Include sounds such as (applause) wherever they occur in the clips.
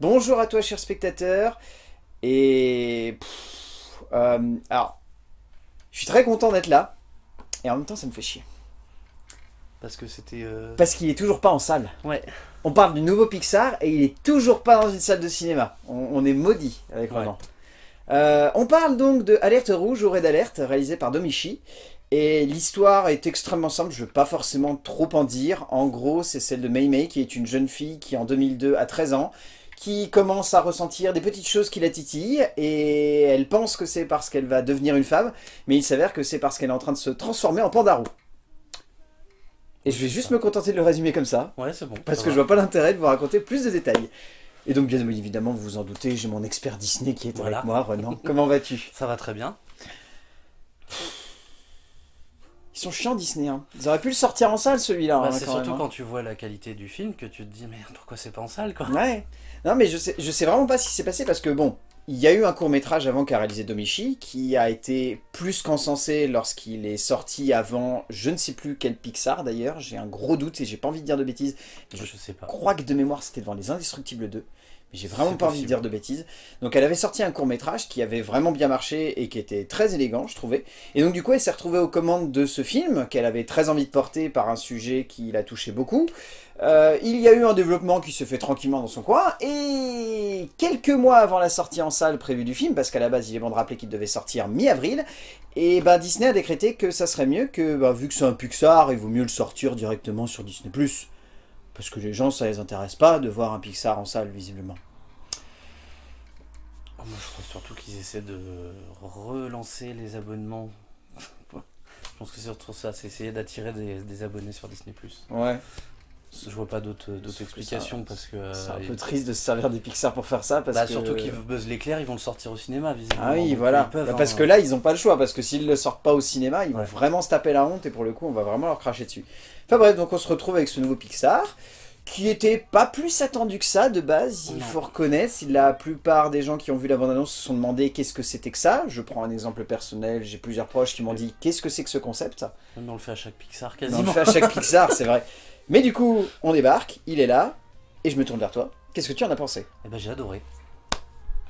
Bonjour à toi, cher spectateur. Et. pff, euh, alors, je suis très content d'être là. Et en même temps, ça me fait chier. Parce que c'était. euh, Parce qu'il est toujours pas en salle. Ouais. On parle du nouveau Pixar et il est toujours pas dans une salle de cinéma. On, on est maudit avec Ouais. Ronan. Euh, on parle donc de Alerte Rouge ou Red Alert, réalisé par Domichi. Et l'histoire est extrêmement simple, je ne veux pas forcément trop en dire. En gros, c'est celle de Mei Mei, qui est une jeune fille qui en 2002 a 13 ans, qui commence à ressentir des petites choses qui la titillent, et elle pense que c'est parce qu'elle va devenir une femme, mais il s'avère que c'est parce qu'elle est en train de se transformer en pandarou. Et je vais juste me contenter de le résumer comme ça. Ouais, c'est bon. Parce que je vois pas l'intérêt de vous raconter plus de détails. Et donc, bien évidemment, vous vous en doutez, j'ai mon expert Disney qui est Voilà. avec moi, Renan. Comment vas-tu? Ça va très bien. Ils sont chiants, Disney. Hein. Ils auraient pu le sortir en salle, celui-là. Bah, hein, c'est surtout même, hein. quand tu vois la qualité du film que tu te dis, mais pourquoi c'est pas en salle quoi Ouais. Non, mais je sais, je sais vraiment pas ce qui s'est passé parce que, bon, il y a eu un court-métrage avant qu'a réalisé Domichi qui a été plus qu'encensé lorsqu'il est sorti avant je ne sais plus quel Pixar d'ailleurs. J'ai un gros doute et j'ai pas envie de dire de bêtises. Je Je sais pas. crois que de mémoire c'était devant Les Indestructibles 2. J'ai vraiment pas envie de dire de bêtises. Donc elle avait sorti un court métrage qui avait vraiment bien marché et qui était très élégant, je trouvais. Et donc du coup elle s'est retrouvée aux commandes de ce film qu'elle avait très envie de porter par un sujet qui la touchait beaucoup. Euh, il y a eu un développement qui se fait tranquillement dans son coin et quelques mois avant la sortie en salle prévue du film, parce qu'à la base il est bon de rappeler qu'il devait sortir mi-avril, et ben Disney a décrété que ça serait mieux que, ben, vu que c'est un Pixar, il vaut mieux le sortir directement sur Disney+. Parce que les gens, ça les intéresse pas de voir un Pixar en salle, visiblement. Oh, moi, je pense surtout qu'ils essaient de relancer les abonnements. (laughs) je pense que c'est surtout ça, c'est essayer d'attirer des, des abonnés sur Disney+. Ouais. Je vois pas d'autres explications ça- parce que. C'est un euh, peu triste de se servir des Pixar pour faire ça, parce bah, que... surtout qu'ils Buzz l'éclair, ils vont le sortir au cinéma, visiblement. Ah oui, voilà. peuvent, Bah, parce hein. que là, ils ont pas le choix, parce que s'ils le sortent pas au cinéma, ils vont vraiment se taper la honte, et pour le coup, on va vraiment leur cracher dessus. Enfin bref, donc on se retrouve avec ce nouveau Pixar, qui était pas plus attendu que ça, de base, il faut reconnaître. La plupart des gens qui ont vu la bande-annonce se sont demandé qu'est-ce que c'était que ça. Je prends un exemple personnel, j'ai plusieurs proches qui m'ont dit qu'est-ce que c'est que ce concept? On le fait à chaque Pixar On quasiment. le fait à chaque (laughs) Pixar, c'est vrai. Mais du coup, on débarque, il est là, et je me tourne vers toi. Qu'est-ce que tu en as pensé? Eh ben j'ai adoré.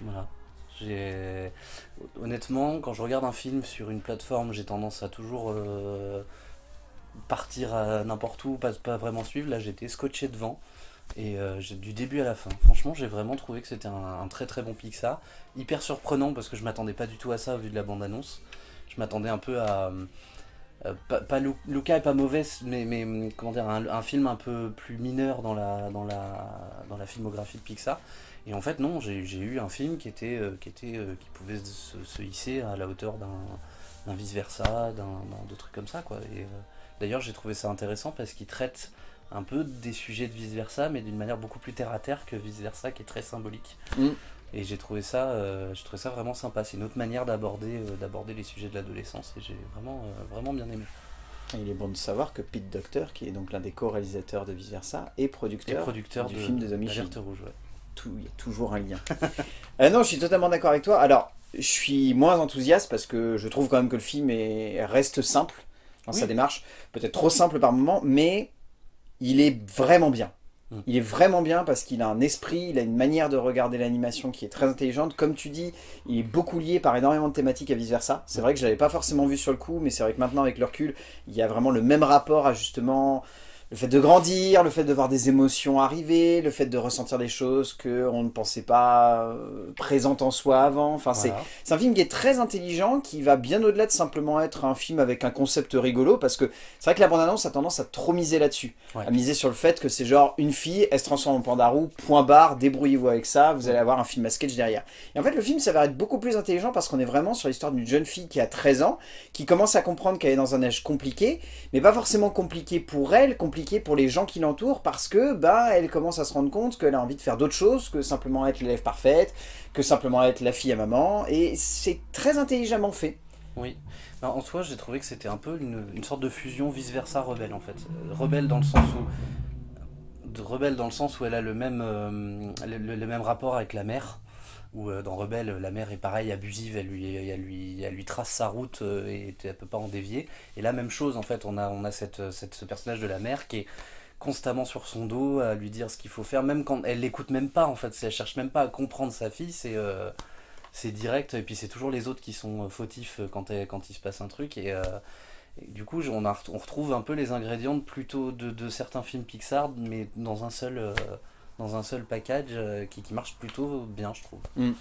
Voilà. Honnêtement quand je regarde un film sur une plateforme, j'ai tendance à toujours euh, partir à n'importe où, pas, vraiment suivre. Là, j'étais scotché devant et euh, du début à la fin. Franchement, j'ai vraiment trouvé que c'était un, un très très bon Pixar, hyper surprenant parce que je m'attendais pas du tout à ça vu de la bande annonce. Je m'attendais un peu à pas, pas Lu- Luca est pas mauvaise, mais, mais comment dire, un, film un peu plus mineur dans la, filmographie de Pixar. Et en fait, non, j'ai eu un film qui était, euh, euh, qui pouvait se, se hisser à la hauteur d'un d'un vice versa, d'un d'un- de trucs comme ça, quoi. Euh, d'ailleurs, j'ai trouvé ça intéressant parce qu'il traite un peu des sujets de vice versa, mais d'une manière beaucoup plus terre à terre que vice versa, qui est très symbolique. Mm. Et j'ai trouvé ça, euh, j'ai trouvé ça vraiment sympa. C'est une autre manière d'aborder, euh, d'aborder les sujets de l'adolescence, et j'ai vraiment, euh, vraiment bien aimé. Il est bon de savoir que Pete Docter, qui est donc l'un des co-réalisateurs de Vice Versa, est Et producteur. du de, film de Domichi. d'Alerte Rouge, ouais. Tout, il y a toujours un lien. (laughs) Euh, non, je suis totalement d'accord avec toi. Alors, je suis moins enthousiaste parce que je trouve quand même que le film est, reste simple dans sa démarche. Peut-être trop simple par moment, mais il est vraiment bien. Mm. Il est vraiment bien parce qu'il a un esprit, il a une manière de regarder l'animation qui est très intelligente. Comme tu dis, il est beaucoup lié par énormément de thématiques à vice versa. C'est vrai que je l'avais pas forcément vu sur le coup, mais c'est vrai que maintenant avec le recul, il y a vraiment le même rapport à justement le fait de grandir, le fait de voir des émotions arriver, le fait de ressentir des choses que on ne pensait pas euh, présentes en soi avant. Enfin, c'est Voilà. c'est un film qui est très intelligent, qui va bien au-delà de simplement être un film avec un concept rigolo, parce que c'est vrai que la bande-annonce a tendance à trop miser là-dessus. Ouais. À miser sur le fait que c'est genre une fille, elle se transforme en pandarou, point barre, débrouillez-vous avec ça, vous allez avoir un film à sketch derrière. Et en fait, le film s'avère être beaucoup plus intelligent parce qu'on est vraiment sur l'histoire d'une jeune fille qui a 13 ans, qui commence à comprendre qu'elle est dans un âge compliqué, mais pas forcément compliqué pour elle, compliqué pour les gens qui l'entourent, parce que bah elle commence à se rendre compte qu'elle a envie de faire d'autres choses que simplement être l'élève parfaite, que simplement être la fille à maman, et c'est très intelligemment fait. Oui. Ben, en soi, j'ai trouvé que c'était un peu une, sorte de fusion vice-versa rebelle en fait. Rebelle dans le sens où rebelle dans le sens où elle a le même euh, le même rapport avec la mère. Où euh, dans Rebelle, la mère est pareil, abusive, elle lui, elle elle trace sa route euh, et elle peut pas en dévier. Et là, même chose en fait, on a, a cette, ce personnage de la mère qui est constamment sur son dos à lui dire ce qu'il faut faire, même quand elle l'écoute même pas en fait, elle cherche même pas à comprendre sa fille, c'est euh, direct et puis c'est toujours les autres qui sont fautifs quand, quand il se passe un truc et, du coup on, a, on retrouve un peu les ingrédients plutôt de, de certains films Pixar mais dans un seul dans un seul package euh, qui, qui, marche plutôt bien, je trouve. Mm.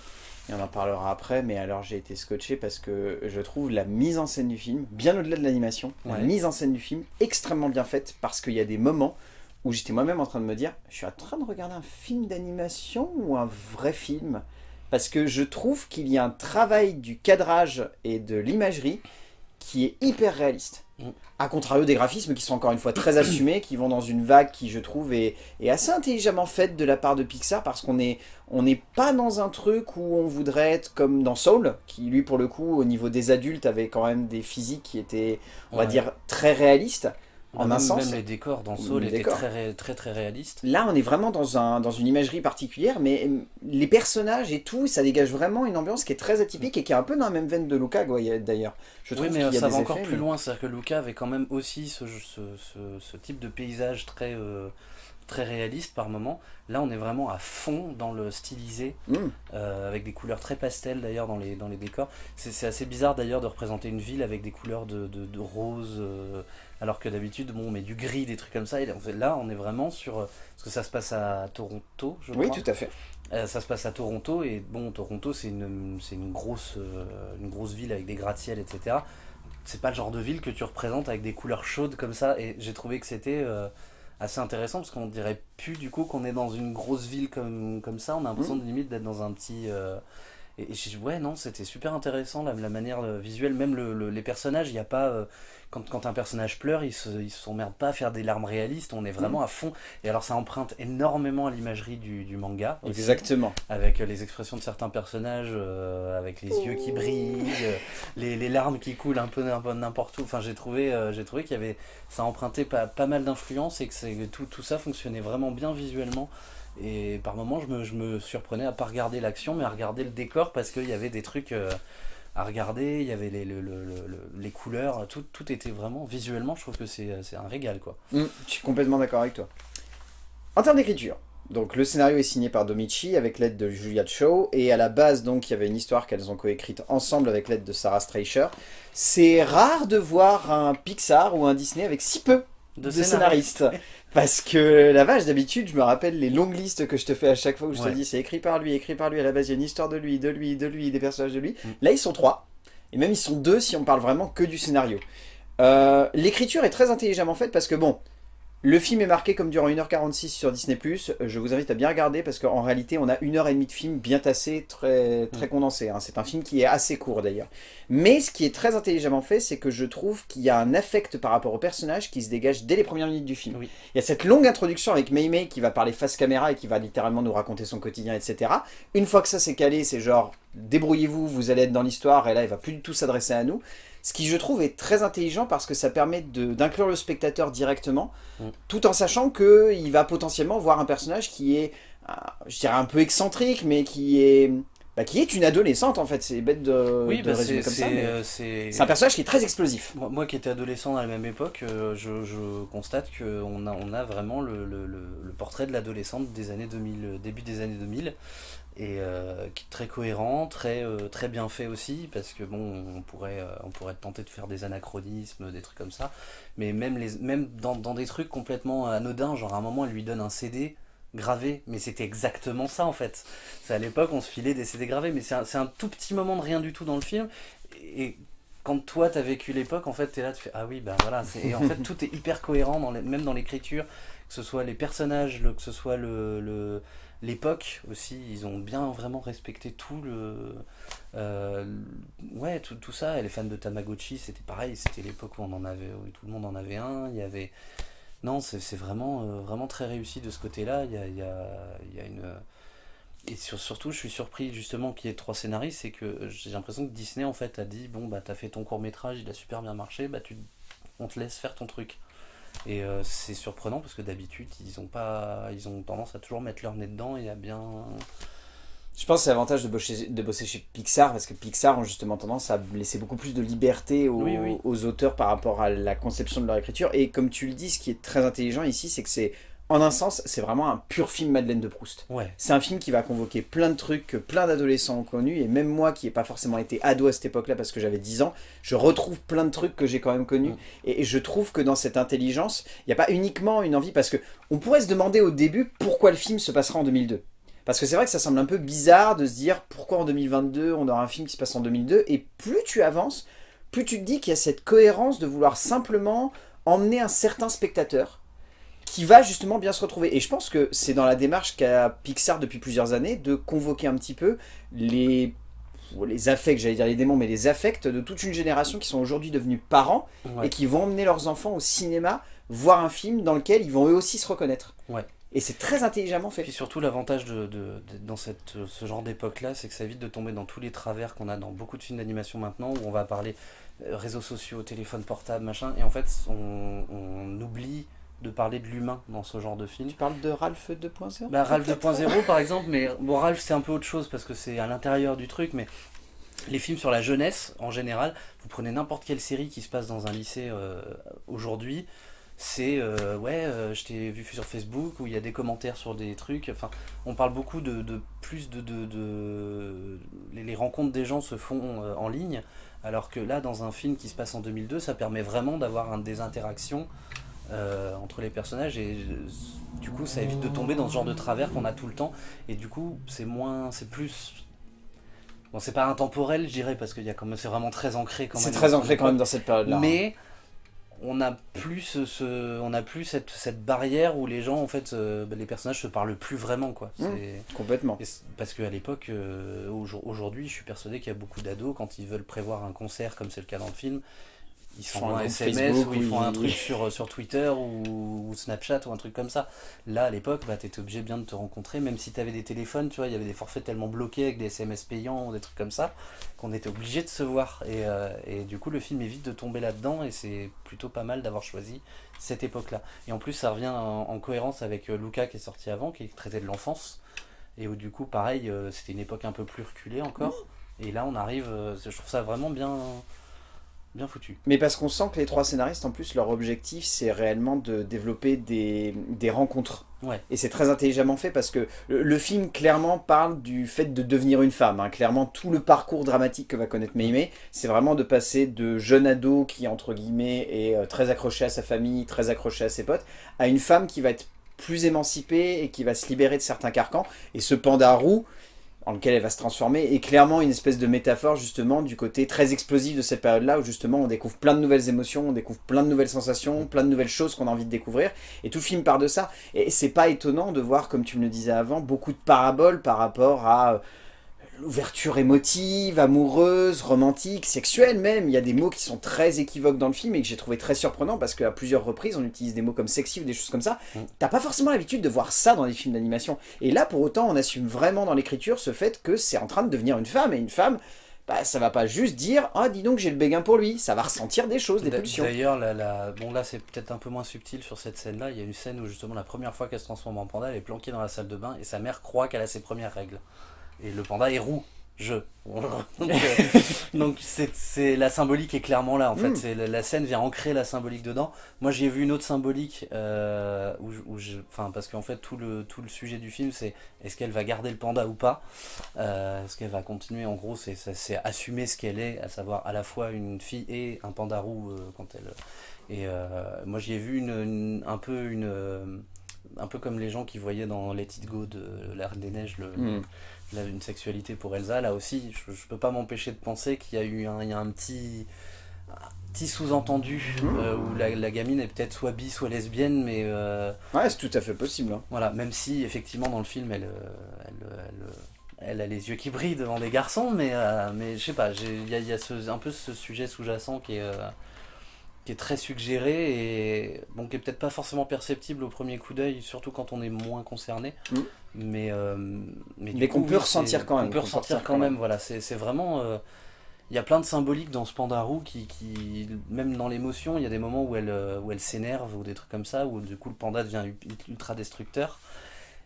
Et on en parlera après, mais alors j'ai été scotché parce que je trouve la mise en scène du film, bien au-delà de l'animation, la mise en scène du film extrêmement bien faite parce qu'il y a des moments où j'étais moi-même en train de me dire, je suis en train de regarder un film d'animation ou un vrai film? Parce que je trouve qu'il y a un travail du cadrage et de l'imagerie qui est hyper réaliste. A contrario des graphismes qui sont encore une fois très assumés, qui vont dans une vague qui je trouve est, assez intelligemment faite de la part de Pixar parce qu'on n'est on pas dans un truc où on voudrait être comme dans Soul, qui lui pour le coup au niveau des adultes avait quand même des physiques qui étaient on va dire très réalistes en un sens. Même les décors dans Soul étaient très, très très réalistes. Là, on est vraiment dans, un, dans une imagerie particulière, mais les personnages et tout, ça dégage vraiment une ambiance qui est très atypique et qui est un peu dans la même veine de Luca, d'ailleurs. Je trouve oui, mais ça va encore plus loin, c'est-à-dire que Luca avait quand même aussi ce, ce, ce, type de paysage très... Euh, très réaliste par moment. Là, on est vraiment à fond dans le stylisé, mm. euh, avec des couleurs très pastel d'ailleurs dans les, dans les décors. C'est assez bizarre d'ailleurs de représenter une ville avec des couleurs de, de, rose, euh, alors que d'habitude, bon, on met du gris, des trucs comme ça. Et là, on est vraiment sur. Euh, parce que ça se passe à Toronto, je crois. Oui, tout à fait. Euh, ça se passe à Toronto, et bon, Toronto, c'est une, une, grosse, une grosse ville avec des gratte-ciels, etc. C'est pas le genre de ville que tu représentes avec des couleurs chaudes comme ça, et j'ai trouvé que c'était. Assez intéressant parce qu'on dirait plus du coup qu'on est dans une grosse ville comme, comme ça, on a l'impression mmh. de limite d'être dans un petit, et, j'ai dit, ouais, non, c'était super intéressant, la, la manière visuelle, même le, les personnages, il n'y a pas, quand, un personnage pleure, il il s'emmerde pas à faire des larmes réalistes, on est vraiment mm. à fond. Et alors ça emprunte énormément à l'imagerie du, manga. Exactement. Avec euh, les expressions de certains personnages, euh, avec les yeux qui brillent, euh, les, larmes qui coulent un peu n'importe où. Enfin, j'ai trouvé, j'ai trouvé qu'il y avait, ça empruntait pas, pas mal d'influence et que tout, tout ça fonctionnait vraiment bien visuellement. Et par moments, je me, je me surprenais à pas regarder l'action, mais à regarder le décor parce qu'il y avait des trucs à regarder, il y avait les, les couleurs, tout, tout, était vraiment visuellement, je trouve que c'est un régal quoi. Mm, je suis complètement d'accord avec toi. En termes d'écriture, donc le scénario est signé par Domichi avec l'aide de Julia Cho et à la base donc il y avait une histoire qu'elles ont coécrite ensemble avec l'aide de Sarah Streicher. C'est rare de voir un Pixar ou un Disney avec si peu de, scénaristes. Parce que la vache, d'habitude, je me rappelle les longues listes que je te fais à chaque fois où je te dis c'est écrit par lui, écrit par lui, à la base il y a une histoire de lui, de lui, de lui, des personnages de lui. Mm. Là ils sont trois, et même ils sont deux si on parle vraiment que du scénario. Euh, l'écriture est très intelligemment faite parce que bon, le film est marqué comme durant 1h46 sur Disney+. Je vous invite à bien regarder parce qu'en réalité, on a une heure et demie de film bien tassé, très, très mm. condensé. Hein. C'est un film qui est assez court d'ailleurs. Mais ce qui est très intelligemment fait, c'est que je trouve qu'il y a un affect par rapport au personnage qui se dégage dès les premières minutes du film. Il y a cette longue introduction avec Mei Mei qui va parler face caméra et qui va littéralement nous raconter son quotidien, etc. Une fois que ça s'est calé, c'est genre débrouillez-vous, vous allez être dans l'histoire et là, il va plus du tout s'adresser à nous. Ce qui, je trouve, est très intelligent parce que ça permet d'inclure le spectateur directement, mm. tout en sachant qu'il va potentiellement voir un personnage qui est, euh, je dirais, un peu excentrique, mais qui est... Bah, qui est une adolescente en fait, c'est bête de, oui, bah, résumer comme ça. Euh, c'est un personnage qui est très explosif. Moi, qui étais adolescent à la même époque, euh, je, je, constate qu'on a, on a vraiment le, le, le portrait de l'adolescente des années 2000, début des années 2000 et euh, qui est très cohérent, très, euh, très bien fait aussi, parce que bon, on pourrait, euh, on pourrait tenter de faire des anachronismes, des trucs comme ça, mais même, les, même dans, dans, des trucs complètement anodins, genre à un moment, elle lui donne un CD gravé, mais c'était exactement ça en fait. C'est à l'époque, on se filait des CD gravés, mais c'est un, un, tout petit moment de rien du tout dans le film, et quand toi t'as vécu l'époque, en fait, t'es là, tu fais ah oui, ben voilà, et en fait, tout est hyper cohérent, même dans l'écriture, que ce soit les personnages, que ce soit le l'époque aussi, ils ont bien vraiment respecté tout le. Euh, ouais, tout, tout, ça. Et les fans de Tamagotchi, c'était pareil, c'était l'époque où on en avait, où tout le monde en avait un. Il y avait. Non, c'est vraiment, euh, vraiment très réussi de ce côté-là. Il y a, il une. Et surtout, je suis surpris justement qu'il y ait trois scénaristes, c'est que j'ai l'impression que Disney en fait a dit bon bah t'as fait ton court métrage, il a super bien marché, bah tu, on te laisse faire ton truc. Et euh, c'est surprenant parce que d'habitude, ils ont pas, ils ont tendance à toujours mettre leur nez dedans et à bien, Je pense que c'est l'avantage de bosser, de bosser chez Pixar, parce que Pixar ont justement tendance à laisser beaucoup plus de liberté aux, Oui, oui. aux auteurs par rapport à la conception de leur écriture. Et comme tu le dis, ce qui est très intelligent ici, c'est que c'est, en un sens, c'est vraiment un pur film Madeleine de Proust. Ouais. C'est un film qui va convoquer plein de trucs que plein d'adolescents ont connus, et même moi qui n'ai pas forcément été ado à cette époque-là parce que j'avais 10 ans, je retrouve plein de trucs que j'ai quand même connus. Et, et je trouve que dans cette intelligence, il n'y a pas uniquement une envie, parce que on pourrait se demander au début pourquoi le film se passera en 2002. Parce que c'est vrai que ça semble un peu bizarre de se dire pourquoi en 2022 on aura un film qui se passe en 2002, et plus tu avances, plus tu te dis qu'il y a cette cohérence de vouloir simplement emmener un certain spectateur qui va justement bien se retrouver. Et je pense que c'est dans la démarche qu'a Pixar depuis plusieurs années de convoquer un petit peu les, les affects, j'allais dire les démons, mais les affects de toute une génération qui sont aujourd'hui devenus parents Ouais. et qui vont emmener leurs enfants au cinéma voir un film dans lequel ils vont eux aussi se reconnaître. Ouais. Et c'est très intelligemment Et fait. puis surtout, l'avantage de, dans cette, ce genre d'époque-là, c'est que ça évite de tomber dans tous les travers qu'on a dans beaucoup de films d'animation maintenant, où on va parler euh, réseaux sociaux, téléphone portable, machin, et en fait, on, on oublie de parler de l'humain dans ce genre de film. Tu parles de Ralph 2.0 Bah, Ralph 2.0 par exemple, mais bon, Ralph c'est un peu autre chose parce que c'est à l'intérieur du truc, mais les films sur la jeunesse en général, vous prenez n'importe quelle série qui se passe dans un lycée euh, aujourd'hui, c'est euh, ouais, euh, je t'ai vu sur Facebook où il y a des commentaires sur des trucs, enfin, on parle beaucoup de, de plus de. de, de- les, rencontres des gens se font en ligne, alors que là, dans un film qui se passe en 2002, ça permet vraiment d'avoir des interactions euh, entre les personnages et du coup ça évite de tomber dans ce genre de travers qu'on a tout le temps et du coup c'est moins c'est plus bon c'est pas intemporel je dirais parce qu'il y a quand même c'est vraiment très ancré quand même C'est très ancré quand même dans cette période-là. hein. mais on a plus ce, on a plus cette, cette barrière où les gens en fait euh, bah, les personnages se parlent plus vraiment quoi Mm. C'est- Complètement. parce qu'à l'époque, euh, aujourd- aujourd'hui, je suis persuadé qu'il y a beaucoup d'ados, quand ils veulent prévoir un concert, comme c'est le cas dans le film, ils font un SMS Facebook ou ils font un truc sur, sur Twitter ou, ou Snapchat ou un truc comme ça. Là, à l'époque, bah, tu étais obligé bien de te rencontrer, même si tu avais des téléphones, tu vois, il y avait des forfaits tellement bloqués avec des SMS payants ou des trucs comme ça, qu'on était obligé de se voir. Et, euh, et du coup, le film évite de tomber là-dedans et c'est plutôt pas mal d'avoir choisi cette époque-là. Et en plus, ça revient en, en cohérence avec euh, Luca qui est sorti avant, qui traitait de l'enfance. Et où du coup, pareil, euh, c'était une époque un peu plus reculée encore. Et là, on arrive, euh, je trouve ça vraiment bien, bien foutu. Mais parce qu'on sent que les trois scénaristes, en plus, leur objectif, c'est réellement de développer des, des rencontres. Ouais. Et c'est très intelligemment fait parce que le, le film clairement parle du fait de devenir une femme. hein. Clairement, tout le parcours dramatique que va connaître Meimei, c'est vraiment de passer de jeune ado qui, entre guillemets, est euh, très accroché à sa famille, très accroché à ses potes, à une femme qui va être plus émancipée et qui va se libérer de certains carcans. Et ce panda roux, en lequel elle va se transformer, est clairement une espèce de métaphore justement du côté très explosif de cette période-là où justement on découvre plein de nouvelles émotions, on découvre plein de nouvelles sensations, plein de nouvelles choses qu'on a envie de découvrir, et tout le film part de ça. Et c'est pas étonnant de voir, comme tu me le disais avant, beaucoup de paraboles par rapport à euh, l'ouverture émotive, amoureuse, romantique, sexuelle même. Il y a des mots qui sont très équivoques dans le film et que j'ai trouvé très surprenant parce qu'à plusieurs reprises on utilise des mots comme sexy ou des choses comme ça. Mm. T'as pas forcément l'habitude de voir ça dans les films d'animation. Et là pour autant on assume vraiment dans l'écriture ce fait que c'est en train de devenir une femme et une femme. Bah, ça va pas juste dire ah dis donc j'ai le béguin pour lui, ça va ressentir des choses, des pulsions. D'ailleurs, la, la- bon là c'est peut-être un peu moins subtil sur cette scène-là. Il y a une scène où justement la première fois qu'elle se transforme en panda, elle est planquée dans la salle de bain et sa mère croit qu'elle a ses premières règles. Et le panda est roux. Je. (laughs) donc euh, c'est, c'est- la symbolique est clairement là en fait. Mm. C'est, la, la scène vient ancrer la symbolique dedans. Moi j'ai vu une autre symbolique euh, où, je- où je, enfin parce qu'en fait tout le tout le sujet du film c'est est-ce qu'elle va garder le panda ou pas? Euh, est-ce qu'elle va continuer? En gros c'est, c'est, assumer ce qu'elle est, à savoir à la fois une fille et un panda roux euh, quand elle. Et moi j'y ai vu une, une- un peu une un peu comme les gens qui voyaient dans Let It Go de La Reine des Neiges le, Mm. une sexualité pour Elsa, là aussi, je, je peux pas m'empêcher de penser qu'il y a eu un, il y a un petit, un petit sous-entendu Mmh. euh, où la, la gamine est peut-être soit bi, soit lesbienne, mais euh, Ouais c'est tout à fait possible. hein. voilà, même si effectivement dans le film elle, euh, elle, elle, elle a les yeux qui brillent devant des garçons, mais, euh, mais je sais pas, il y a, il y a ce, un peu ce sujet sous-jacent qui est, euh, qui est très suggéré et bon, qui est peut-être pas forcément perceptible au premier coup d'œil, surtout quand on est moins concerné. Mm. Mais, euh, mais, Mais qu'on peut ressentir quand même, qu'on peut ressentir quand quand même, même. voilà, c'est vraiment. euh, il y a plein de symboliques dans ce panda roux qui, qui même dans l'émotion, il y a des moments où elle, euh, où elle s'énerve ou des trucs comme ça, où du coup le panda devient ultra destructeur.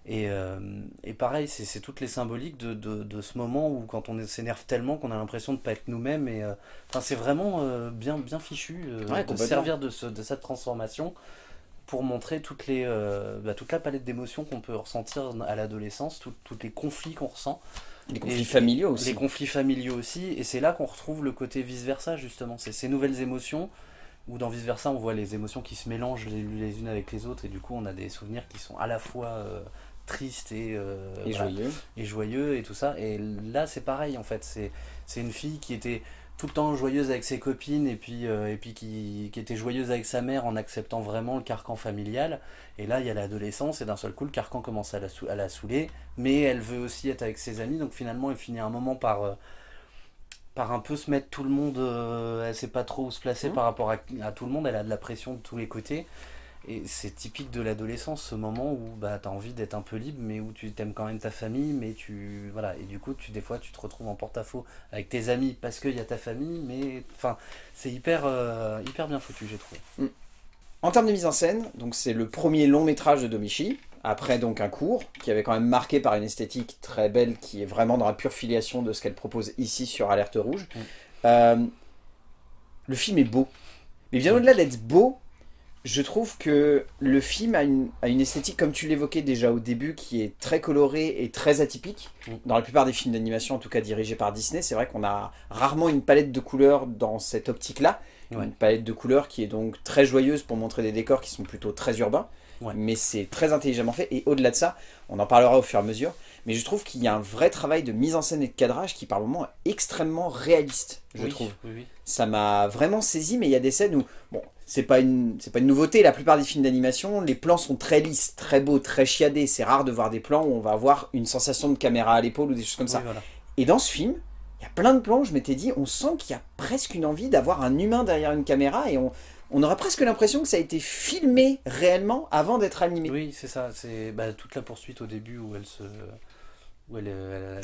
Et, euh, et pareil, c'est toutes les symboliques de, de, de, ce moment où quand on s'énerve tellement qu'on a l'impression de pas être nous-mêmes. Et enfin, c'est vraiment bien, bien fichu de servir de, ce, de cette transformation pour montrer toutes les, bah, toute la palette d'émotions qu'on peut ressentir à l'adolescence, tous les conflits qu'on ressent. Les conflits familiaux aussi. Les conflits familiaux aussi, et c'est là qu'on retrouve le côté vice-versa, justement. C'est ces nouvelles émotions, où dans vice-versa, on voit les émotions qui se mélangent les, unes avec les autres, et du coup, on a des souvenirs qui sont à la fois euh, tristes et, euh, et joyeux. Et joyeux, et tout ça. Et là, c'est pareil, en fait. C'est une fille qui était tout le temps joyeuse avec ses copines et puis, euh, et puis qui, qui, était joyeuse avec sa mère en acceptant vraiment le carcan familial. Et là, il y a l'adolescence et d'un seul coup, le carcan commence à la, à la saouler. Mais elle veut aussi être avec ses amis. Donc finalement, elle finit un moment par, euh, par un peu se mettre tout le monde. Euh, elle sait pas trop où se placer mmh. par rapport à, à, tout le monde. Elle a de la pression de tous les côtés. Et c'est typique de l'adolescence, ce moment où bah, tu as envie d'être un peu libre, mais où tu t'aimes quand même ta famille, mais tu. Voilà, et du coup, tu, des fois, tu te retrouves en porte-à-faux avec tes amis parce qu'il y a ta famille, mais. Enfin, c'est hyper, euh, hyper bien foutu, j'ai trouvé. Mm. En termes de mise en scène, donc c'est le premier long métrage de Domichi, après donc un cours, qui avait quand même marqué par une esthétique très belle, qui est vraiment dans la pure filiation de ce qu'elle propose ici sur Alerte Rouge. Mm. Euh, le film est beau. Mais bien au-delà d'être beau, je trouve que le film a une, esthétique, comme tu l'évoquais déjà au début, qui est très colorée et très atypique. Dans la plupart des films d'animation, en tout cas dirigés par Disney, c'est vrai qu'on a rarement une palette de couleurs dans cette optique-là. Une palette de couleurs qui est donc très joyeuse pour montrer des décors qui sont plutôt très urbains. Mais c'est très intelligemment fait. Et au-delà de ça, on en parlera au fur et à mesure, mais je trouve qu'il y a un vrai travail de mise en scène et de cadrage qui par moments est extrêmement réaliste, je trouve. Ça m'a vraiment saisi, mais il y a des scènes où, bon, c'est pas une c'est pas une nouveauté, la plupart des films d'animation, les plans sont très lisses, très beaux, très chiadés, c'est rare de voir des plans où on va avoir une sensation de caméra à l'épaule ou des choses comme ça. Et dans ce film, il y a plein de plans, je m'étais dit, on sent qu'il y a presque une envie d'avoir un humain derrière une caméra et on, on aurait presque l'impression que ça a été filmé réellement avant d'être animé. Oui, c'est ça, c'est bah, toute la poursuite au début où elle se où elle,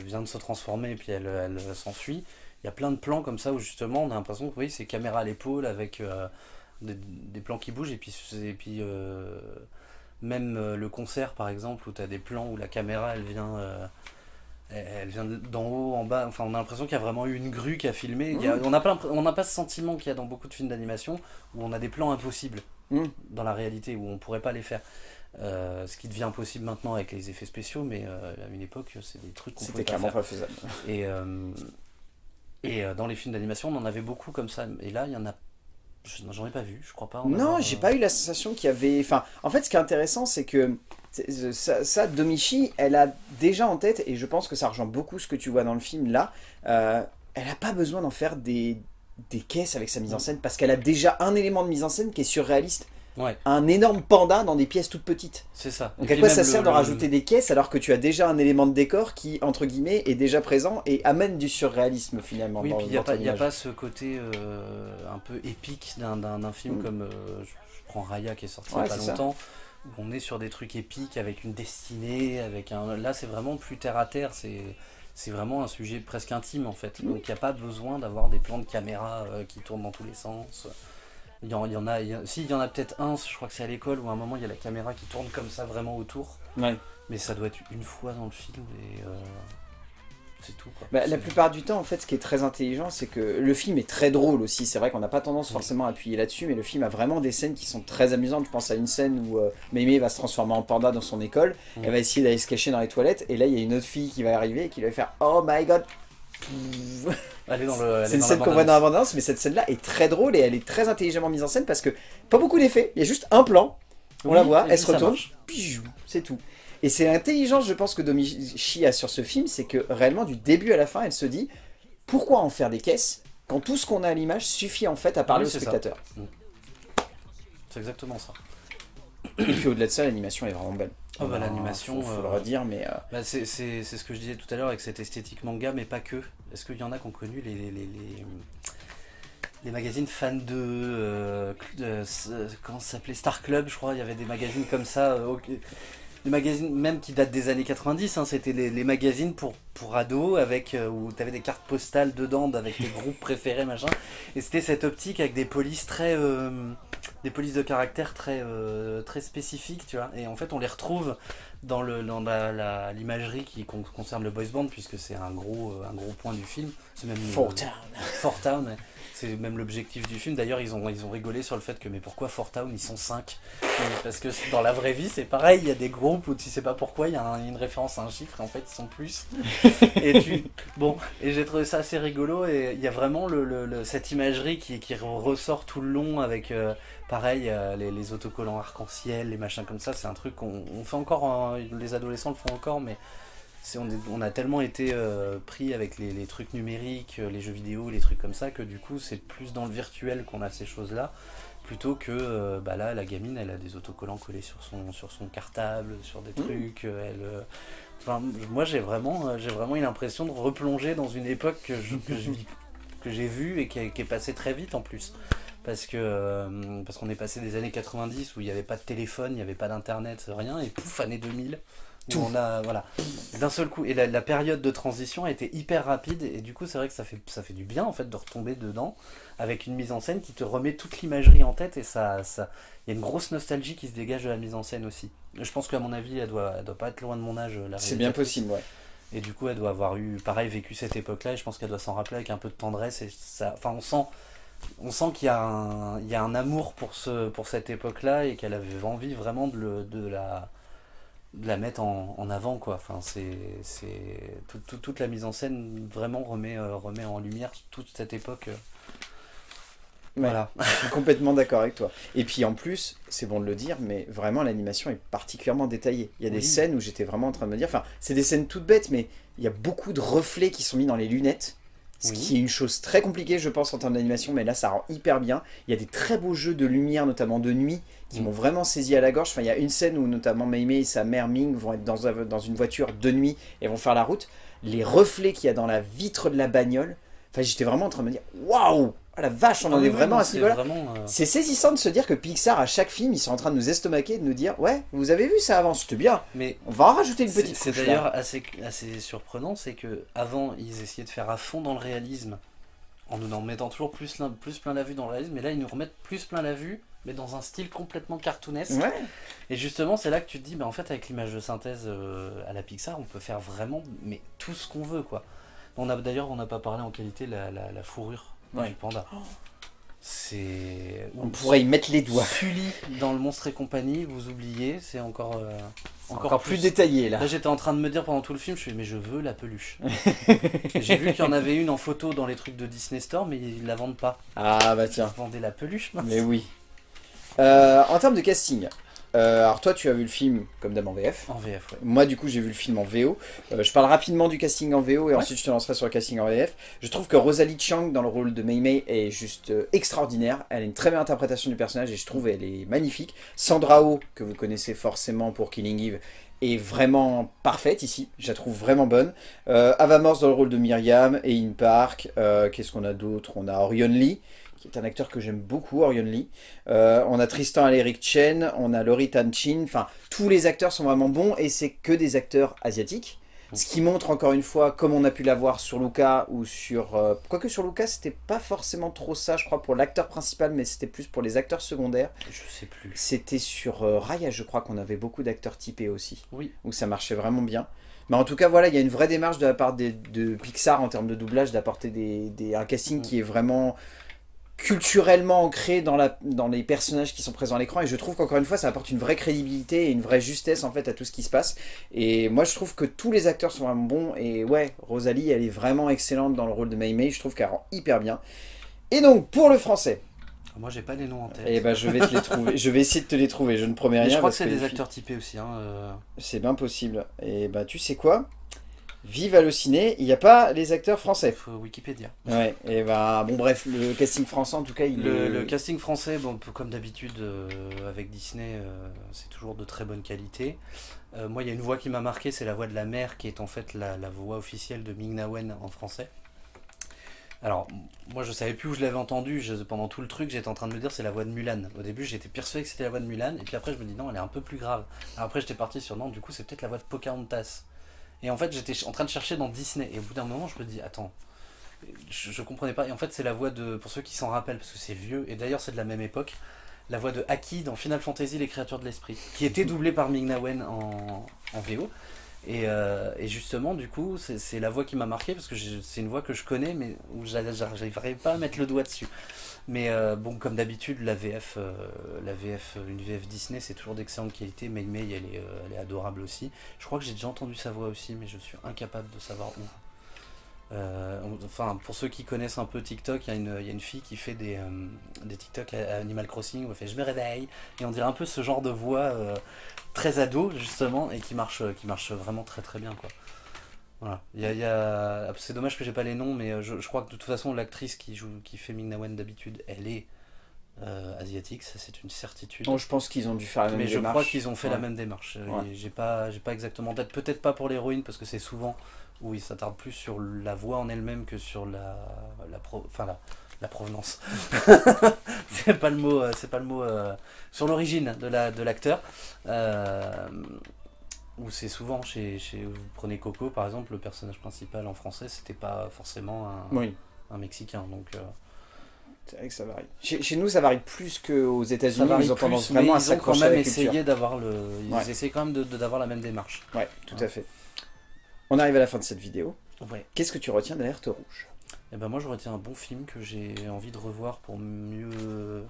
vient de se transformer et puis elle, s'enfuit. Il y a plein de plans comme ça où justement on a l'impression que oui, c'est caméra à l'épaule avec euh, des, plans qui bougent et puis, et puis euh, même euh, le concert par exemple où tu as des plans où la caméra elle vient elle vient d'en haut, en bas. Enfin, on a l'impression qu'il y a vraiment eu une grue qui a filmé. Mmh. on n'a pas, on pas ce sentiment qu'il y a dans beaucoup de films d'animation où on a des plans impossibles mmh. dans la réalité, où on pourrait pas les faire. Euh, ce qui devient possible maintenant avec les effets spéciaux, mais euh, à une époque, c'est des trucs qu'on C'était clairement pas faisable. Et, euh, et dans les films d'animation, on en avait beaucoup comme ça. Et là, il y en a. J'en ai pas vu, je crois pas. Non, j'ai pas eu la sensation qu'il y avait. Enfin, en fait, ce qui est intéressant, c'est que ça, ça, Domichi, elle a déjà en tête, et je pense que ça rejoint beaucoup ce que tu vois dans le film là. elle n'a pas besoin d'en faire des, des caisses avec sa mise en scène parce qu'elle a déjà un élément de mise en scène qui est surréaliste un énorme panda dans des pièces toutes petites. C'est ça. Donc à quoi ça sert de rajouter des caisses alors que tu as déjà un élément de décor qui, entre guillemets, est déjà présent et amène du surréalisme finalement. Oui, puis il n'y a, pas ce côté euh, un peu épique d'un film mm. comme, euh, je, prends Raya qui est sorti il n'y a pas longtemps, où on est sur des trucs épiques avec une destinée, avec un... Là c'est vraiment plus terre à terre, c'est c'est vraiment un sujet presque intime en fait. Mm. Donc il n'y a pas besoin d'avoir des plans de caméra euh, qui tournent dans tous les sens. Il y, en, a, si, il y en a peut-être un, je crois que c'est à l'école où à un moment il y a la caméra qui tourne comme ça vraiment autour. Mais ça doit être une fois dans le film et euh, c'est tout. Bah, la plupart du temps, en fait, ce qui est très intelligent, c'est que le film est très drôle aussi. C'est vrai qu'on n'a pas tendance forcément à appuyer là-dessus, mais le film a vraiment des scènes qui sont très amusantes. Je pense à une scène où euh, Mémé va se transformer en panda dans son école. Elle va essayer d'aller se cacher dans les toilettes, et là il y a une autre fille qui va arriver et qui va faire Oh my god (laughs) c'est une scène qu'on voit dans l'abondance, mais cette scène-là est très drôle et elle est très intelligemment mise en scène parce que pas beaucoup d'effets, il y a juste un plan, on la voit, elle se retourne, c'est tout. Et c'est l'intelligence, je pense, que Domichi a sur ce film, c'est que réellement, du début à la fin, elle se dit pourquoi en faire des caisses quand tout ce qu'on a à l'image suffit en fait à parler au spectateur? Mm. C'est exactement ça. Et puis au-delà de ça, l'animation est vraiment belle. Oh bah, l'animation, faut, le euh, redire, mais. Euh, bah, c'est ce que je disais tout à l'heure avec cette esthétique manga, mais pas que. Est-ce qu'il y en a qui ont connu les, les, les, les, magazines fans de. Euh, comment ça s'appelait Star Club, je crois. Il y avait des magazines comme ça. des magazines même qui datent des années 90, hein, c'était les, magazines pour, pour ados avec, où tu avais des cartes postales dedans avec tes groupes préférés, machin. Et c'était cette optique avec des polices très des polices de caractère très, euh, très spécifiques, tu vois. Et en fait, on les retrouve dans le dans la- l'imagerie qui con- concerne le boys band, puisque c'est un gros, euh, un gros point du film. C'est même Four Town. Fort Town, ouais. C'est même l'objectif du film. D'ailleurs, ils ont, ils ont rigolé sur le fait que, mais pourquoi Fort Town Ils sont 5 Parce que dans la vraie vie, c'est pareil, il y a des groupes où tu sais pas pourquoi, il y a un- une référence à un chiffre et en fait, ils sont plus. (laughs) et tu... Bon, et j'ai trouvé ça assez rigolo et il y a vraiment le, le- le- cette imagerie qui, qui ressort tout le long avec, euh, pareil, euh, les, les autocollants arc-en-ciel, les machins comme ça. C'est un truc qu'on on fait encore, hein, les adolescents le font encore, mais on, est- on a tellement été euh, pris avec les, les trucs numériques, euh, les jeux vidéo, les trucs comme ça, que du coup c'est plus dans le virtuel qu'on a ces choses-là, plutôt que euh, bah là la gamine elle a des autocollants collés sur son, sur son cartable, sur des Mmh. trucs, elle... euh, moi j'ai vraiment, j'ai vraiment eu l'impression de replonger dans une époque que j'ai vue et qui est, qui est passée très vite en plus. Parce que parce qu'on est passé des années 90 où il n'y avait pas de téléphone, il n'y avait pas d'internet, rien, et pouf, année 2000, où Tout. on a voilà d'un seul coup. Et la, la période de transition a été hyper rapide, et du coup c'est vrai que ça fait ça fait du bien en fait de retomber dedans avec une mise en scène qui te remet toute l'imagerie en tête, et ça ça il y a une grosse nostalgie qui se dégage de la mise en scène aussi. Je pense qu'à mon avis, elle doit elle doit pas être loin de mon âge. C'est bien possible, ouais. Et du coup, elle doit avoir eu, pareil, vécu cette époque-là. Et je pense qu'elle doit s'en rappeler avec un peu de tendresse. Et ça, enfin, on sent, on sent qu'il y a un, il y a un amour pour ce, pour cette époque-là et qu'elle avait envie vraiment de, le- de la, de la mettre en, en avant, quoi. Enfin, c'est, c'est tout- tout- toute la mise en scène vraiment remet, euh, remet en lumière toute cette époque. euh. Ouais. Voilà. Je suis complètement d'accord avec toi. Et puis en plus, c'est bon de le dire, mais vraiment l'animation est particulièrement détaillée. Il y a des scènes où j'étais vraiment en train de me dire, enfin, c'est des scènes toutes bêtes, mais il y a beaucoup de reflets qui sont mis dans les lunettes. Ce Oui. qui est une chose très compliquée, je pense, en termes d'animation, mais là, ça rend hyper bien. Il y a des très beaux jeux de lumière, notamment de nuit, qui Mm. m'ont vraiment saisi à la gorge. Enfin, il y a une scène où, notamment, Mei Mei et sa mère Ming vont être dans, un- dans une voiture de nuit et vont faire la route. Les reflets qu'il y a dans la vitre de la bagnole, enfin, j'étais vraiment en train de me dire, waouh Ah la vache, on en Ah est vraiment à ce c'est niveau-là. euh, C'est saisissant de se dire que Pixar, à chaque film, ils sont en train de nous estomaquer, de nous dire Ouais, vous avez vu ça avant, c'était bien. Mais On va en rajouter une C'est petite c'est couche. là. d'ailleurs assez, assez surprenant, c'est que avant ils essayaient de faire à fond dans le réalisme, en nous en mettant toujours plus, plus plein la vue dans le réalisme, mais là ils nous remettent plus plein la vue, mais dans un style complètement cartoonesque. Ouais, Et justement, c'est là que tu te dis, bah, en fait, avec l'image de synthèse euh, à la Pixar, on peut faire vraiment mais tout ce qu'on veut, quoi. On a d'ailleurs, on n'a pas parlé en qualité la, la, la fourrure Ouais. du panda. C'est on pourrait y mettre les doigts. Sully dans le Monstre et compagnie, vous oubliez, c'est encore euh, Encore, plus détaillé là. Là, j'étais en train de me dire pendant tout le film, je suis mais je veux la peluche. (laughs) J'ai vu qu'il y en avait une en photo dans les trucs de Disney Store, mais ils la vendent pas. Ah bah Ils tiens, vendaient la peluche. mince. mais oui. Euh, en termes de casting, euh, alors toi tu as vu le film comme d'hab en VF. En VF, ouais. Moi du coup j'ai vu le film en VO. Euh, je parle rapidement du casting en VO et Ouais. ensuite je te lancerai sur le casting en VF. Je trouve que Rosalie Chang dans le rôle de Mei Mei est juste euh, extraordinaire. Elle a une très belle interprétation du personnage et je trouve elle est magnifique. Sandra Oh, que vous connaissez forcément pour Killing Eve, est vraiment parfaite ici. Je la trouve vraiment bonne. Ava Morse dans le rôle de Myriam et In Park. Qu'est-ce qu'on a d'autre? On a Orion Lee qui est un acteur que j'aime beaucoup, Orion Lee. Euh, on a Tristan Aleric Chen, on a Lori Tan Chin. Enfin, tous les acteurs sont vraiment bons et c'est que des acteurs asiatiques. Ce qui montre encore une fois, comme on a pu l'avoir sur Luca ou sur. euh, quoique sur Luca, c'était pas forcément trop ça, je crois, pour l'acteur principal, mais c'était plus pour les acteurs secondaires. Je sais plus. C'était sur euh, Raya, je crois qu'on avait beaucoup d'acteurs typés aussi, Oui. où ça marchait vraiment bien. Mais en tout cas, voilà, il y a une vraie démarche de la part des- de Pixar en termes de doublage d'apporter des, des- un casting Mm. qui est vraiment culturellement ancré dans, la, dans les personnages qui sont présents à l'écran. Et je trouve qu'encore une fois ça apporte une vraie crédibilité et une vraie justesse en fait à tout ce qui se passe. Et moi je trouve que tous les acteurs sont vraiment bons. Et ouais Rosalie elle est vraiment excellente dans le rôle de Mei Mei. Je trouve qu'elle rend hyper bien. Et donc pour le français. Moi, j'ai pas les noms en tête. et ben je vais te les trouver. Je vais essayer de te les trouver. Je ne promets Mais rien je crois que c'est des filles- acteurs typés aussi. Hein, euh. c'est bien possible. Et ben tu sais quoi? Vive Allociné, il n'y a pas les acteurs français. Faut Wikipédia. Ouais, et ben bon bref, le casting français en tout cas, il Le, est... le casting français, bon, comme d'habitude euh, avec Disney, euh, c'est toujours de très bonne qualité. Euh, moi, il y a une voix qui m'a marqué, c'est la voix de la mère, qui est en fait la, la voix officielle de Ming en français. Alors, moi, je savais plus où je l'avais entendu. Je- pendant tout le truc, j'étais en train de me dire c'est la voix de Mulan. Au début, j'étais persuadé que c'était la voix de Mulan, et puis après, je me dis non, elle est un peu plus grave. Alors après, j'étais parti sur non, du coup, c'est peut-être la voix de Pocahontas. Et en fait, j'étais en train de chercher dans Disney, et au bout d'un moment, je me dis attends, je, je comprenais pas. Et en fait, c'est la voix de, pour ceux qui s'en rappellent, parce que c'est vieux, et d'ailleurs, c'est de la même époque. la voix de Haki dans Final Fantasy Les créatures de l'esprit, qui était doublée par Ming en, en VO. Et, euh, et justement, du coup, c'est la voix qui m'a marqué parce que c'est une voix que je connais, mais où j'a- j'arriverai pas à mettre le doigt dessus. Mais euh, bon, comme d'habitude, la VF, euh, la VF, euh, une VF Disney, c'est toujours d'excellente qualité. Mei Mei, elle est, elle est adorable aussi. Je crois que j'ai déjà entendu sa voix aussi, mais je suis incapable de savoir où. Enfin, pour ceux qui connaissent un peu TikTok, il y, a une- il y a une fille qui fait des, des TikTok à Animal Crossing où elle fait je me réveille et on dirait un peu ce genre de voix très ado justement et qui marche, qui marche vraiment très très bien quoi. Voilà. Il y a- il y a- C'est dommage que j'ai pas les noms, mais euh, je, je crois que de toute façon l'actrice qui joue, qui fait Ming Wen d'habitude, elle est euh, asiatique, ça c'est une certitude. Bon, je pense qu'ils ont dû faire la même Mais je démarche. crois qu'ils ont fait la même démarche. Euh, Ouais. J'ai pas, j'ai pas exactement en tête. Peut-être pas pour l'héroïne parce que c'est souvent où ils s'attardent plus sur la voix en elle-même que sur la, la pro, enfin la, la provenance. (laughs) c'est pas le mot, c'est pas le mot euh, sur l'origine de la de l'acteur. Euh, où c'est souvent chez, chez vous prenez Coco par exemple le personnage principal en français c'était pas forcément un, Oui, un mexicain donc euh, c'est vrai que ça varie. Chez, chez nous, ça varie plus qu'aux États-Unis. Ils ont tendance vraiment à ils ont quand s'accrocher à même la culture. essayé d'avoir le ils Ouais. essaient quand même d'avoir la même démarche Ouais, tout Ouais. à fait. On arrive à la fin de cette vidéo. ouais Qu'est-ce que tu retiens d'Alerte Rouge? Et ben moi je retiens un bon film que j'ai envie de revoir pour mieux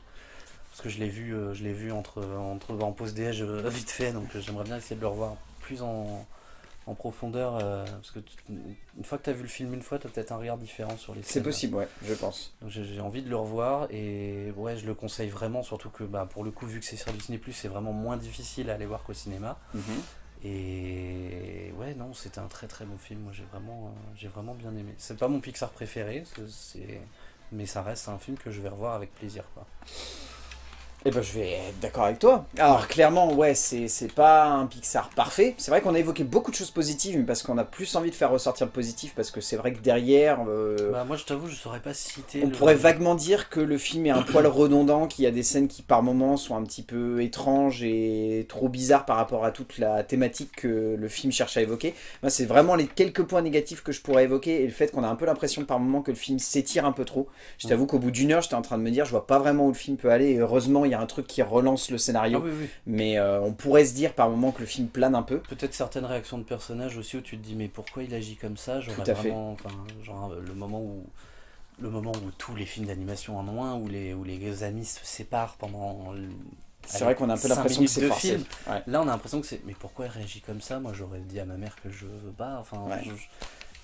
parce que je l'ai vu euh, je l'ai vu entre entre en pause déj euh, (laughs) vite fait donc j'aimerais bien essayer de le revoir plus en, en profondeur euh, parce que tu- une fois que tu as vu le film une fois tu as peut-être un regard différent sur les C'est possible, ouais, je pense. J'ai envie de le revoir et ouais je le conseille vraiment surtout que bah, pour le coup vu que c'est sur Disney Plus c'est vraiment moins difficile à aller voir qu'au cinéma Mhm. et ouais, non, c'était un très très bon film. Moi, j'ai vraiment, euh, j'ai vraiment bien aimé. C'est pas mon Pixar préféré, c'est, mais ça reste un film que je vais revoir avec plaisir. Quoi. Eh ben, je vais être d'accord avec toi. Alors, clairement, ouais, c'est pas un Pixar parfait. C'est vrai qu'on a évoqué beaucoup de choses positives, mais parce qu'on a plus envie de faire ressortir le positif, parce que c'est vrai que derrière, euh, Bah, moi, je t'avoue, je saurais pas citer. on le- pourrait vaguement dire que le film est un poil redondant, qu'il y a des scènes qui, par moments, sont un petit peu étranges et trop bizarres par rapport à toute la thématique que le film cherche à évoquer. Moi, c'est vraiment les quelques points négatifs que je pourrais évoquer, et le fait qu'on a un peu l'impression par moments que le film s'étire un peu trop. Je t'avoue qu'au bout d'une heure, j'étais en train de me dire, je vois pas vraiment où le film peut aller, et heureusement, il y a un truc qui relance le Ah scénario. oui, oui. Mais euh, on pourrait se dire par moments que le film plane un peu. Peut-être certaines réactions de personnages aussi où tu te dis mais pourquoi il agit comme ça? J'aurais Tout à fait. vraiment, enfin, genre euh, le moment où le moment où tous les films d'animation en ont un, où les où les amis se séparent pendant. C'est vrai qu'on a un peu l'impression que c'est forcé. film. Ouais. Là, on a l'impression que c'est. Mais pourquoi elle réagit comme ça? Moi, j'aurais dit à ma mère que je veux pas. Enfin, Ouais. je-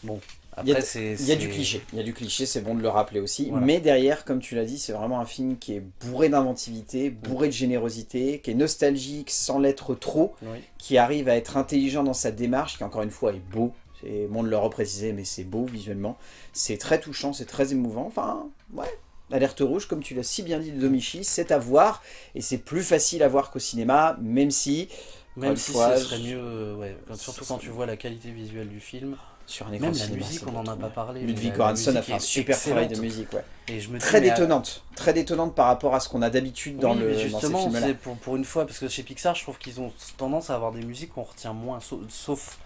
Bon, Il y a après, de- c'est. Il y a du cliché, il y a du cliché, c'est bon de le rappeler aussi. Voilà. Mais derrière, comme tu l'as dit, c'est vraiment un film qui est bourré d'inventivité, bourré de générosité, qui est nostalgique sans l'être trop, Oui. qui arrive à être intelligent dans sa démarche, qui encore une fois est beau. C'est bon de le repréciser, mais c'est beau visuellement. C'est très touchant, c'est très émouvant. Enfin, ouais. Alerte rouge, comme tu l'as si bien dit de Domichi, c'est à voir. Et c'est plus facile à voir qu'au cinéma, même si, Même si fois, ce serait mieux, euh, ouais, surtout quand tu vois la qualité visuelle du film, sur un écran même de la cinéma, musique, on en a pas parlé. Ludwig Göransson a fait un super travail de musique, ouais. Et je me dis, Très détonnante, très détonnante par rapport à ce qu'on a d'habitude dans, oui, le, mais dans ces justement, films-là. pour, pour une fois, parce que chez Pixar, je trouve qu'ils ont tendance à avoir des musiques qu'on retient moins, sauf, sauf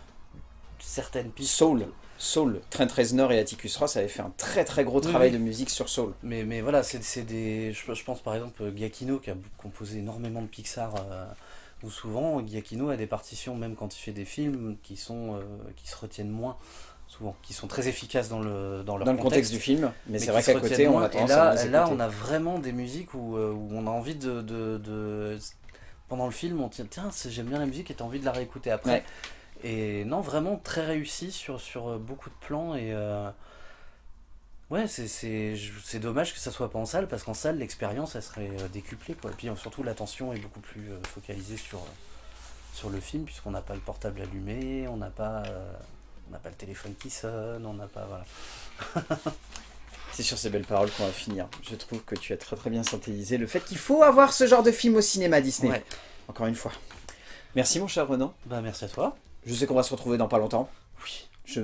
certaines pistes. Soul, Soul, Trent Reznor et Atticus Ross avaient fait un très très gros travail oui. de musique sur Soul. Mais, mais voilà, c'est c'est des. Je, je pense par exemple Giacchino qui a composé énormément de Pixar, euh, où souvent Giacchino a des partitions, même quand il fait des films, qui, sont, euh, qui se retiennent moins, souvent, qui sont très efficaces dans, le, dans leur Dans le contexte du film, mais, c'est vrai qu'à côté, on a Et tendance là, à là, on a vraiment des musiques où, euh, où on a envie de, de, de- Pendant le film, on tient, tiens, j'aime bien la musique et t'as envie de la réécouter après. Ouais. Et non, vraiment très réussi sur, sur euh, beaucoup de plans et. euh, Ouais, c'est- c'est c'est dommage que ça soit pas en salle parce qu'en salle l'expérience elle serait euh, décuplée quoi. Et puis euh, surtout l'attention est beaucoup plus euh, focalisée sur, sur le film puisqu'on n'a pas le portable allumé, on n'a pas, euh, on pas le téléphone qui sonne, on n'a pas. Voilà. (laughs) C'est sur ces belles paroles qu'on va finir. Je trouve que tu as très très bien synthétisé le fait qu'il faut avoir ce genre de film au cinéma Disney. Ouais. Encore une fois. Merci mon cher Renan. Bah merci à toi. Je sais qu'on va se retrouver dans pas longtemps. Oui. Je,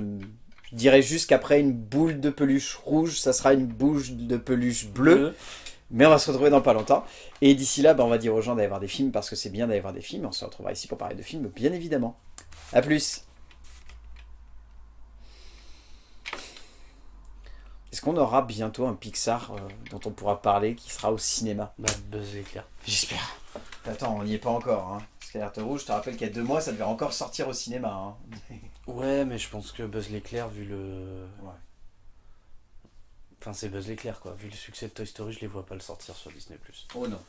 je dirais juste qu'après une boule de peluche rouge, ça sera une bouche de peluche bleue. Mais on va se retrouver dans pas longtemps. Et d'ici là, bah, on va dire aux gens d'aller voir des films parce que c'est bien d'aller voir des films. On se retrouvera ici pour parler de films, bien évidemment. A plus Est-ce qu'on aura bientôt un Pixar euh, dont on pourra parler qui sera au cinéma? Bah, Buzz l'éclair. J'espère. Attends, on n'y est pas encore. Hein. Rouge, je te rappelle qu'il y a deux mois, ça devait encore sortir au cinéma. Hein. (laughs) Ouais, mais je pense que Buzz l'éclair, vu le. Ouais. Enfin, c'est Buzz l'éclair, quoi. Vu le succès de Toy Story, je les vois pas le sortir sur Disney. Oh non.